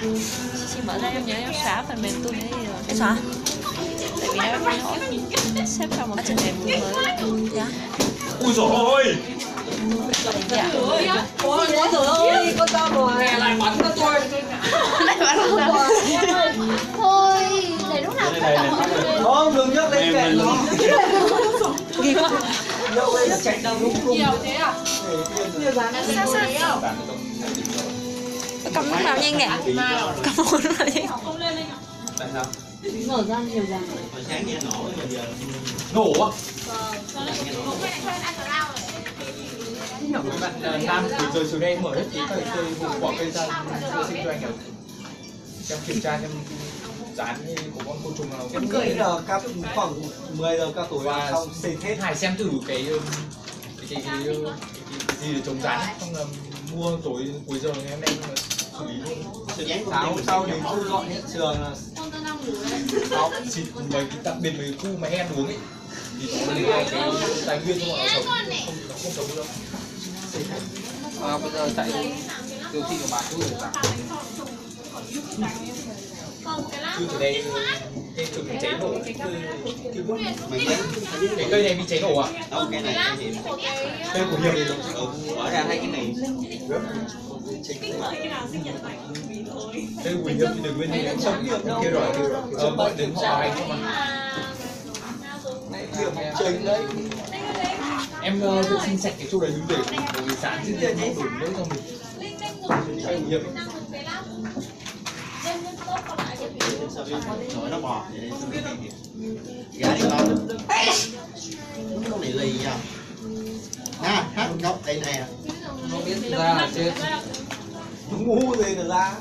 Chị mở ra em nhớ em xóa phần mềm tôi ấy rồi Em xóa. Tại vì em nó xếp trong một phần mềm mới. Dạ. Ui dồi ôi Dạ. Ôi trời ơi, con tao rồi. lại bắn cho tôi thôi để lúc nào Không, đừng nhắc lên kệ nó. Ghi quá. Nhiều thế à? Sao sao Cầm lúc nào nhanh nhỉ Cầm lúc nào nhanh. Tại sao? Mở ra nhiều dàn. hồi sáng nghe nổ bây giờ nổ á bạn ờ, Nam từ giờ xuống đây mở hết cái cây cây vùng bỏ cây ra đưa sinh cho anh em em kiểm tra xem dán như của con côn trùng nào. Em nghĩ giờ các khoảng 10 giờ các là xong xịt hết. hải xem thử cái um, cái cái, cái, cái, cái, cái gì để chống rán xong là mua tối cuối giờ em đem xử lý. Luôn Sáng hôm sau đến khu dọn hiện trường. Là Đó, xịt mấy cái đặc biệt mấy cái khu mà hen uống ấy. Thì có là cái tài nguyên cho bọn nó sống. không nó không sống được À, bây giờ chạy siêu thị của bạn cứ chứ từ đây cái bị cháy nổ cái cái cây này bị cháy nổ à đâu cái này cây của hiệp ừ, ra hai cái này cây của hiệp thì đừng quên đi sống được kia rồi ờ bọn đừng họ anh không mà đấy. em vệ sinh sạch cái chỗ đấy đứng để sáng chứ em không đủ nữa cho mình cây của hiệp rồi nó bò vậy gà đi con nó này lì nha ha hát góc đây này nó biết ra là chết Ngu gì là ra.